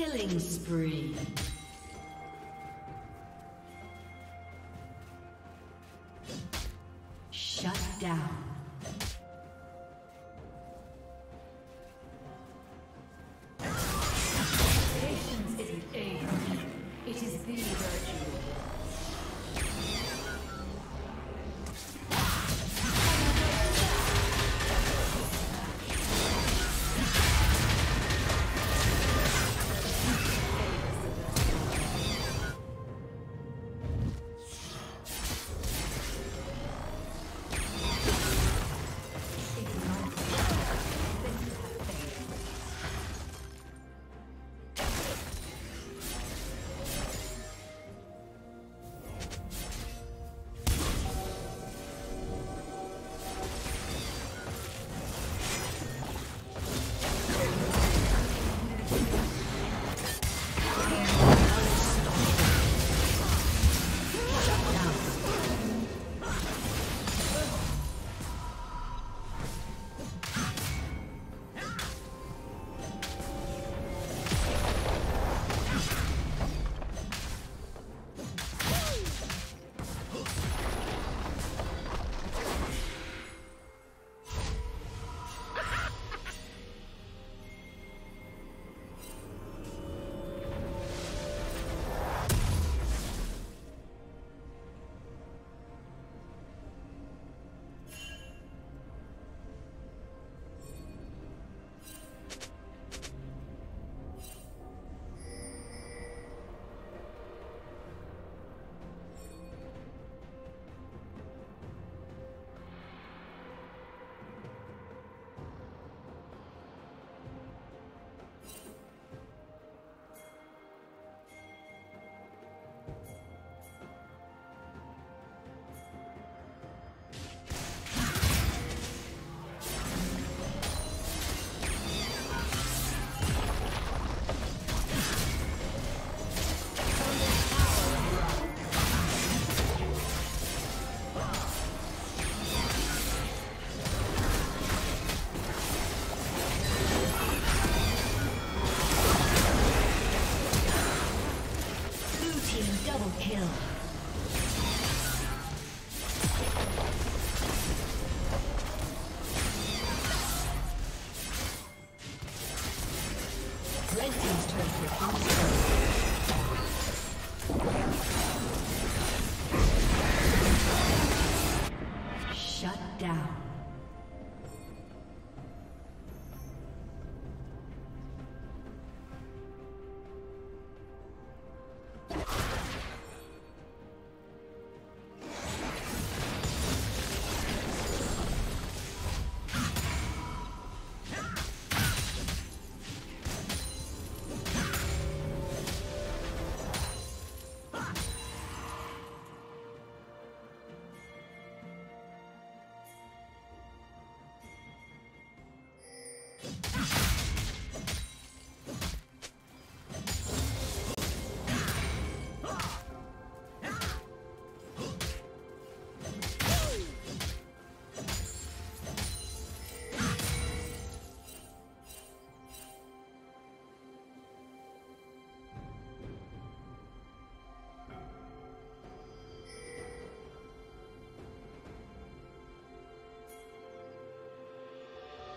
Killing spree.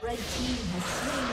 Red team has slain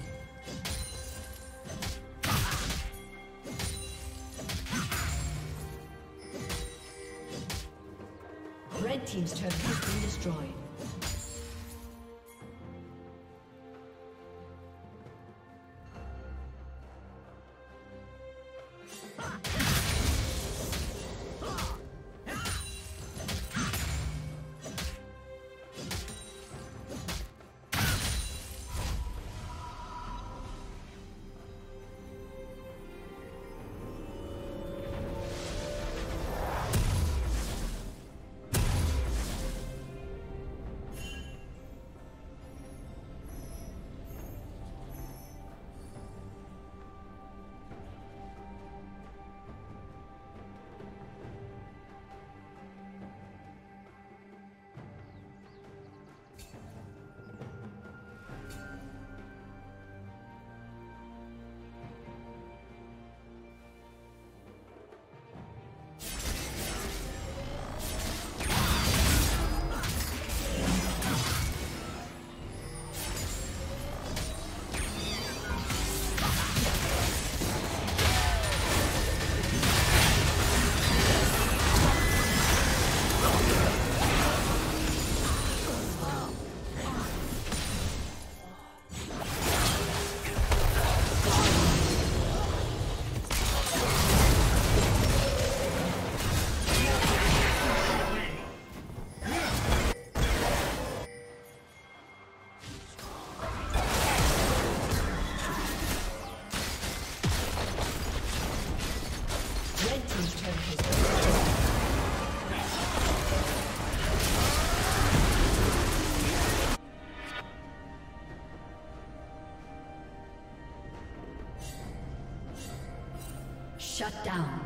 Shut down.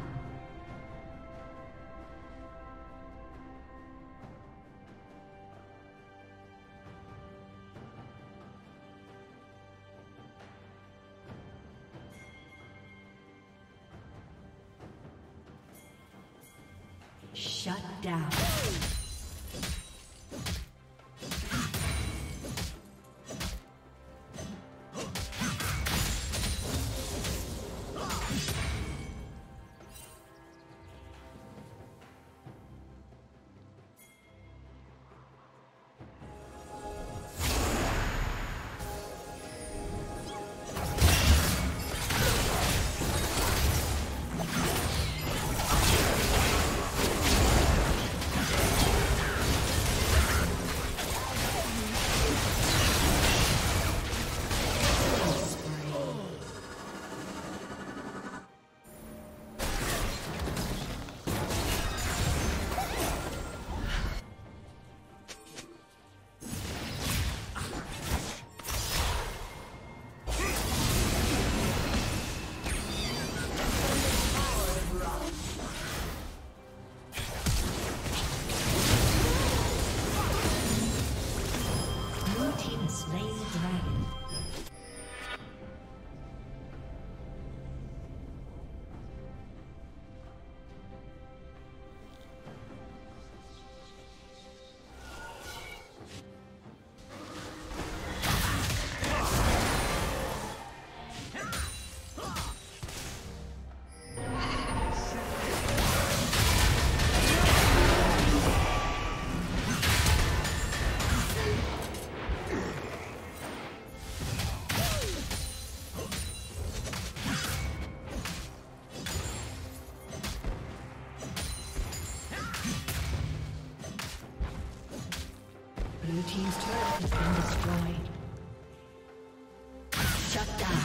Shut down.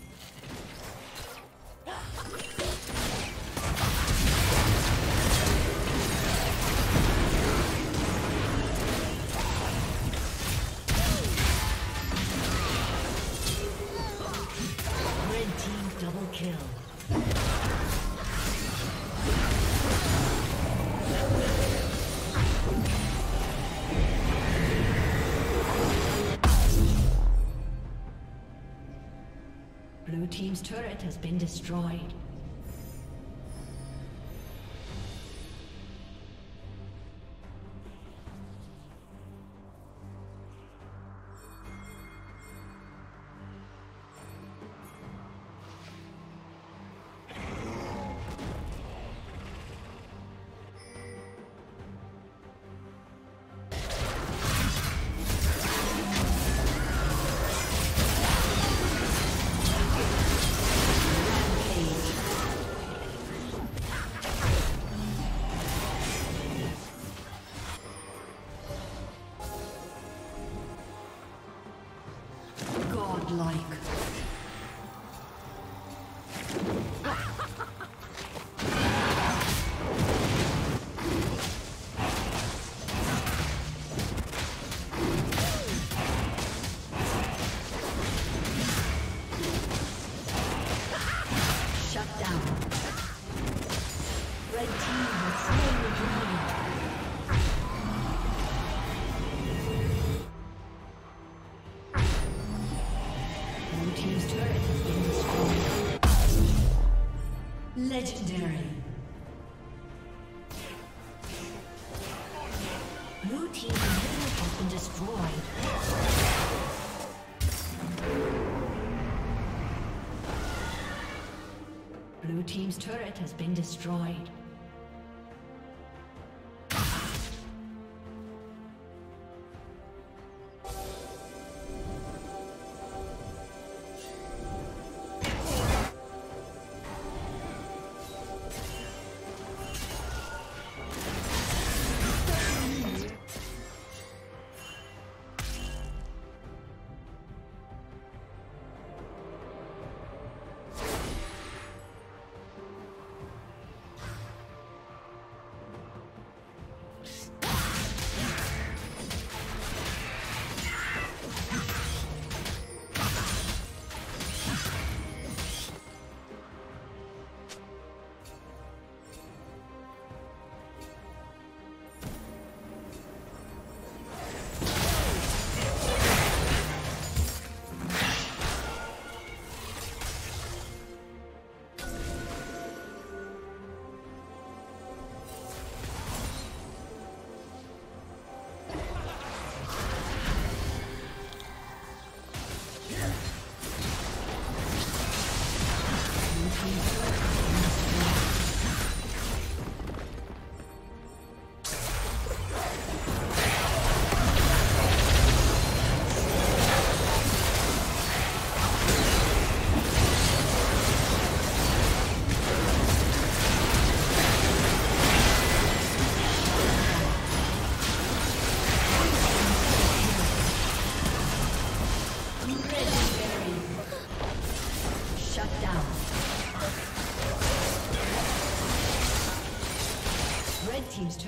Been destroyed. has been destroyed. Team's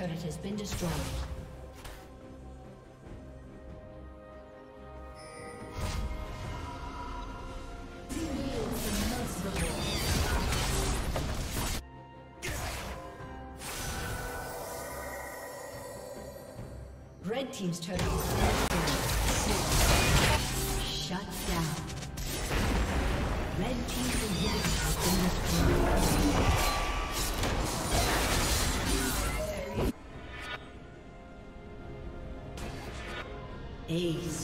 turret has been destroyed. Red Team's turret Shut down. Red Team's inhibitor has been destroyed. Aced.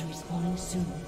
Is respawning soon.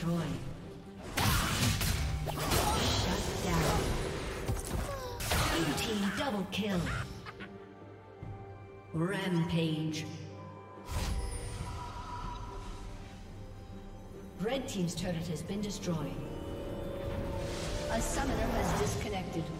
Destroyed. Shut down. Blue Team double kill. Rampage. Red Team's turret has been destroyed. A summoner has disconnected. A summoner has disconnected.